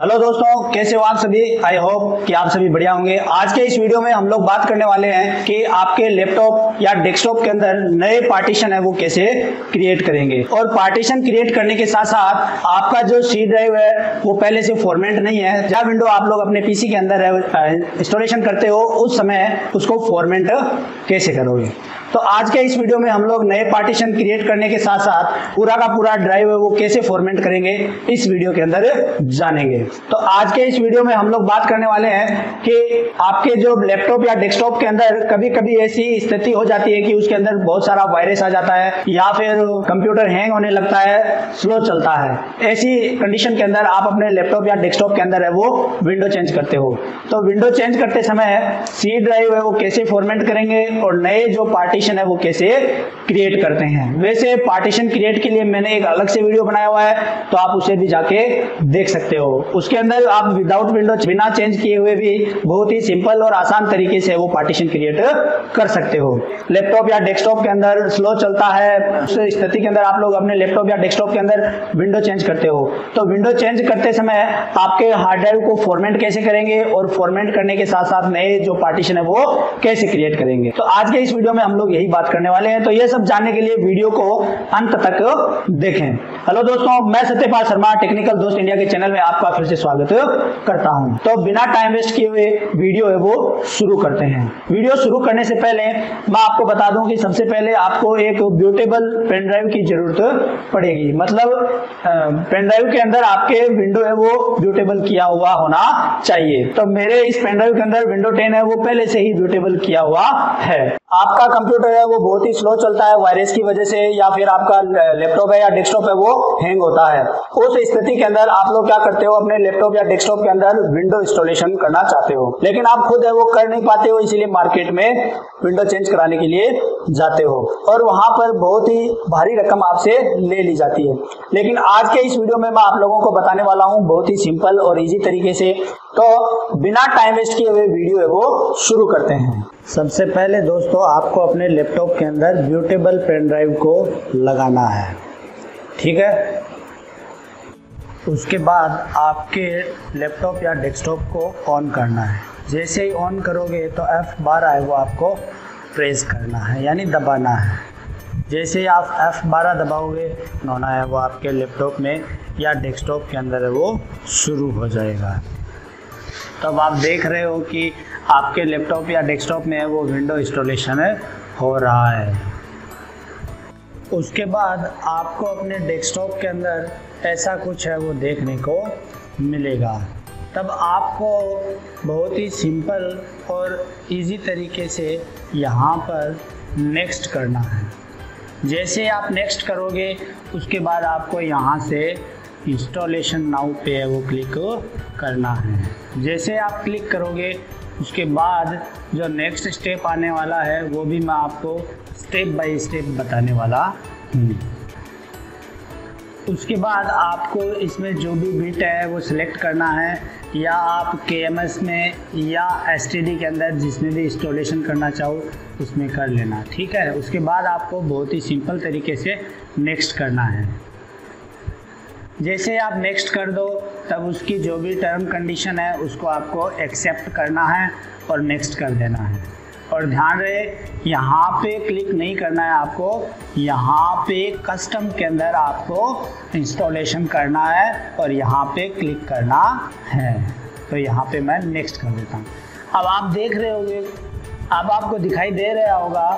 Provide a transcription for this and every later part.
Hello दोस्तों, कैसे हो आप सभी? आई होप कि आप सभी बढ़िया होंगे। आज के इस वीडियो में हम लोग बात करने वाले हैं कि आपके लैपटॉप या डेस्कटॉप के अंदर नए पार्टीशन है वो कैसे क्रिएट करेंगे। और पार्टीशन क्रिएट करने के साथ साथ आपका जो सी ड्राइव है, वो पहले से फॉर्मेट नहीं है। जब विंडो आप लोग अपने पीसी के अंदर इंस्टॉलेशन करते हो, उस समय उसको फॉर्मेट कैसे करोगे? तो आज के इस वीडियो में हम लोग नए पार्टीशन क्रिएट करने के साथ साथ पूरा का पूरा ड्राइव है वो कैसे फॉर्मेट करेंगे, इस वीडियो के अंदर जानेंगे। तो आज के इस वीडियो में हम लोग बात करने वाले हैं कि आपके जो लैपटॉप या डेस्कटॉप के अंदर कभी कभी ऐसी स्थिति हो जाती है कि उसके अंदर बहुत सारा वायरस आ जाता है या फिर कंप्यूटर हैंग होने लगता है स्लो चलता है। ऐसी कंडीशन के अंदर आप अपने लैपटॉप या डेस्कटॉप के अंदर है वो विंडो चेंज करते हो। तो विंडो चेंज करते समय सी ड्राइव है वो कैसे फॉर्मेट करेंगे और नए जो पार्टीशन है, वो कैसे क्रिएट करते हैं। वैसे पार्टीशन क्रिएट के लिए मैंने एक अलग से वीडियो बनाया हुआ है तो आप उसे भी जाके देख सकते हो। उसके अंदर आप विदाउट विंडो बिना चेंज किए हुए भी बहुत ही सिंपल और आसान तरीके से वो पार्टीशन क्रिएट कर सकते हो। लैपटॉप या डेस्कटॉप के अंदर स्लो चलता है, उस स्थिति के अंदर आप लोग अपने लैपटॉप या डेस्कटॉप के अंदर विंडो चेंज करते हो। तो विंडो चेंज करते समय आपके हार्ड ड्राइव को फॉर्मेट कैसे करेंगे और फॉर्मेट करने के साथ साथ नए जो पार्टीशन है, वो कैसे क्रिएट करेंगे। तो आज के इस वीडियो में हम लोग यही बात करने वाले हैं। तो ये सब जानने के लिए वीडियो को अंत तक देखें। हेलो दोस्तों, मैं सत्यपाल शर्मा टेक्निकल दोस्त इंडिया के चैनल में आपका फिर से स्वागत करता हूँ। तो बिना टाइम वेस्ट किए हुए वीडियो है वो शुरू करते हैं। वीडियो शुरू करने से पहले मैं आपको बता दूँ कि सबसे पहले आपको एक ब्यूटेबल पेन ड्राइव की ज़रूरत पड़ेगी। मतलब पेन ड्राइव के अंदर आपके विंडो है वो ब्यूटेबल किया हुआ होना चाहिए। तो मेरे इस पेन ड्राइव के अंदर विंडो टेन है वो पहले से ही ब्यूटेबल किया हुआ है। आपका कंप्यूटर है वो बहुत ही स्लो चलता है वायरस की वजह से या फिर आपका लैपटॉप है या डेस्कटॉप है वो हैंग होता है। उस स्थिति के अंदर आप लोग क्या करते हो? अपने लैपटॉप या डेस्कटॉप के अंदर विंडो इंस्टॉलेशन करना चाहते हो। लेकिन आप खुद है, वो कर नहीं पाते हो, इसीलिए मार्केट में विंडो चेंज कराने के लिए जाते हो। और वहाँ पर बहुत ही भारी रकम आपसे ले ली जाती है। लेकिन आज के इस वीडियो में मैं आप लोगों को बताने वाला हूँ, बहुत ही सिंपल और इजी तरीके से। तो बिना टाइम वेस्ट किए हुए वीडियो है, वो शुरू करते हैं। सबसे पहले दोस्तों, आपको अपने लैपटॉप के अंदर ब्यूटेबल पेन ड्राइव को लगाना है। ठीक है? उसके बाद आपके लैपटॉप या डेस्कटॉप को ऑन करना है। जैसे ही ऑन करोगे तो एफ़ बारह है वो आपको प्रेस करना है, यानी दबाना है। जैसे ही आप एफ़ बारह दबाओगे, नोना है वो आपके लैपटॉप में या डेस्कटॉप के अंदर है, वो शुरू हो जाएगा। तब आप देख रहे हो कि आपके लैपटॉप या डेस्कटॉप में वो विंडो इंस्टॉलेशन हो रहा है। उसके बाद आपको अपने डेस्कटॉप के अंदर ऐसा कुछ है वो देखने को मिलेगा। तब आपको बहुत ही सिंपल और इजी तरीके से यहाँ पर नेक्स्ट करना है। जैसे आप नेक्स्ट करोगे, उसके बाद आपको यहाँ से इंस्टॉलेशन नाउ पे है वो क्लिक करना है। जैसे आप क्लिक करोगे, उसके बाद जो नेक्स्ट स्टेप आने वाला है, वो भी मैं आपको स्टेप बाय स्टेप बताने वाला हूँ। उसके बाद आपको इसमें जो भी बिट है, वो सिलेक्ट करना है, या आप के में या एसटीडी के अंदर जिसमें भी इंस्टॉलेशन करना चाहो, उसमें कर लेना, ठीक है? उसके बाद आपको बहुत ही सिंपल तरीके से नेक्स्ट करना है। जैसे आप नेक्स्ट कर दो, तब उसकी जो भी टर्म कंडीशन है, उसको आपको एक्सेप्ट करना है और नेक्स्ट कर देना है। और ध्यान रहे, यहाँ पे क्लिक नहीं करना है आपको, यहाँ पे कस्टम के अंदर आपको इंस्टॉलेशन करना है और यहाँ पे क्लिक करना है। तो यहाँ पे मैं नेक्स्ट कर देता हूँ। अब आप देख रहे होंगे, अब आपको दिखाई दे रहा होगा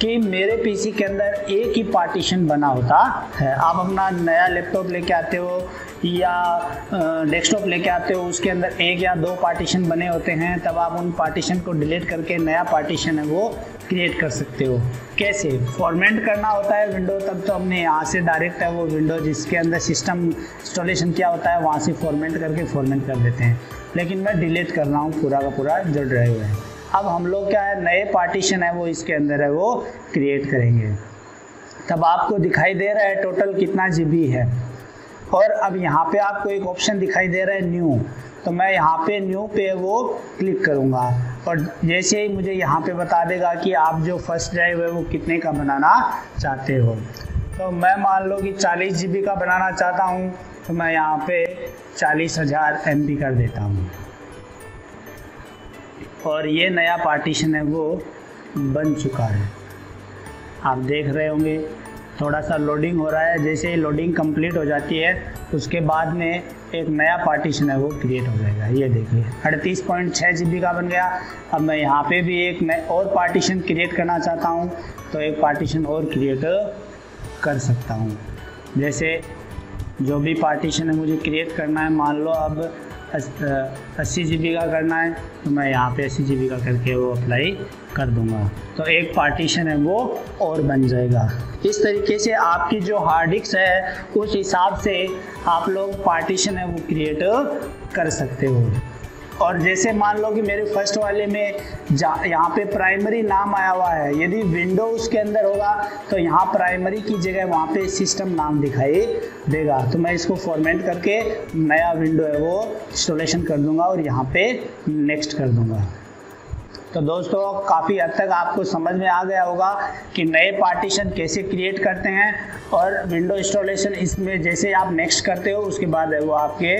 कि मेरे पीसी के अंदर एक ही पार्टीशन बना होता है। आप अपना नया लैपटॉप लेके आते हो या डेस्कटॉप लेके आते हो, उसके अंदर एक या दो पार्टीशन बने होते हैं, तब आप उन पार्टीशन को डिलीट करके नया पार्टीशन है वो क्रिएट कर सकते हो। कैसे? फॉर्मेट करना होता है विंडो तब तो हमने यहाँ से डायरेक्ट है वो विंडो जिसके अंदर सिस्टम इंस्टॉलेशन किया होता है, वहाँ से फॉर्मेट करके फॉर्मेट कर देते हैं। लेकिन मैं डिलीट कर रहा हूँ, पूरा का पूरा जो ड्राइव है। अब हम लोग क्या है, नए पार्टीशन है वो इसके अंदर है, वो क्रिएट करेंगे। तब आपको दिखाई दे रहा है टोटल कितना जीबी है। और अब यहाँ पे आपको एक ऑप्शन दिखाई दे रहा है न्यू तो मैं यहाँ पे न्यू पे वो क्लिक करूँगा। और जैसे ही मुझे यहाँ पे बता देगा कि आप जो फ़र्स्ट ड्राइव है वो कितने का बनाना चाहते हो। तो मैं मान लो कि चालीस जी का बनाना चाहता हूँ तो मैं यहाँ पे चालीस हज़ार एम कर देता हूँ। और ये नया पार्टीशन है, वो बन चुका है। आप देख रहे होंगे थोड़ा सा लोडिंग हो रहा है। जैसे ही लोडिंग कंप्लीट हो जाती है, उसके बाद में एक नया पार्टीशन है, वो क्रिएट हो जाएगा। ये देखिए, अड़तीस पॉइंट छः जी का बन गया। अब मैं यहाँ पे भी एक नए और पार्टीशन क्रिएट करना चाहता हूँ तो एक पार्टीशन और क्रिएट कर सकता हूँ। जैसे जो भी पार्टीशन है, मुझे क्रिएट करना है, मान लो अब अस्सी जी का करना है तो मैं यहाँ पे अस्सी जी का करके वो अप्लाई कर दूँगा। तो एक पार्टीशन है वो और बन जाएगा। इस तरीके से आपकी जो हार्ड डिस्क है, उस हिसाब से आप लोग पार्टीशन है वो क्रिएट कर सकते हो। और जैसे मान लो कि मेरे फ़र्स्ट वाले में यहाँ पे प्राइमरी नाम आया हुआ है, यदि विंडो उसके अंदर होगा तो यहाँ प्राइमरी की जगह वहाँ पे सिस्टम नाम दिखाई देगा। तो मैं इसको फॉर्मेट करके नया विंडो है वो इंस्टॉलेशन कर दूँगा और यहाँ पे नेक्स्ट कर दूँगा। तो दोस्तों, काफ़ी हद तक आपको समझ में आ गया होगा कि नए पार्टीशन कैसे क्रिएट करते हैं और विंडो इंस्टॉलेशन इसमें जैसे आप नेक्स्ट करते हो, उसके बाद वो आपके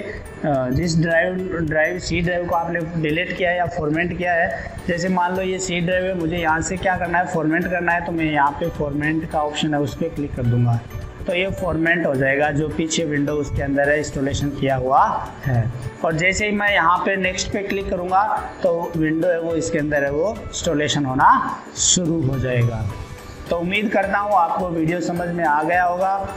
जिस ड्राइव ड्राइव सी ड्राइव को आपने डिलीट किया है या फॉर्मेट किया है, जैसे मान लो ये सी ड्राइव है, मुझे यहाँ से क्या करना है फॉर्मेट करना है तो मैं यहाँ पे फॉर्मेट का ऑप्शन है, उस पर क्लिक कर दूँगा। तो ये फॉर्मेट हो जाएगा जो पीछे विंडो उसके अंदर है इंस्टॉलेशन किया हुआ है। और जैसे ही मैं यहाँ पे नेक्स्ट पे क्लिक करूँगा तो विंडो है वो इसके अंदर है वो इंस्टॉलेशन होना शुरू हो जाएगा। तो उम्मीद करता हूँ आपको वीडियो समझ में आ गया होगा।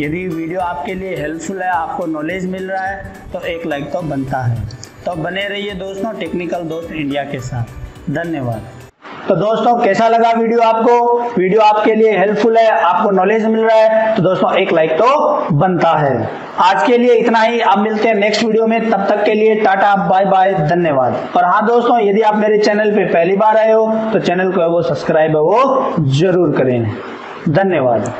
यदि वीडियो आपके लिए हेल्पफुल है, आपको नॉलेज मिल रहा है तो एक लाइक तो बनता है। तो बने रहिए दोस्तों टेक्निकल दोस्त इंडिया के साथ। धन्यवाद। तो दोस्तों, कैसा लगा वीडियो आपको? वीडियो आपके लिए हेल्पफुल है, आपको नॉलेज मिल रहा है तो दोस्तों, एक लाइक तो बनता है। आज के लिए इतना ही। आप मिलते हैं नेक्स्ट वीडियो में। तब तक के लिए टाटा बाय बाय धन्यवाद। और हाँ दोस्तों, यदि आप मेरे चैनल पे पहली बार आए हो तो चैनल को वो सब्सक्राइब है, वो ज़रूर करें। धन्यवाद।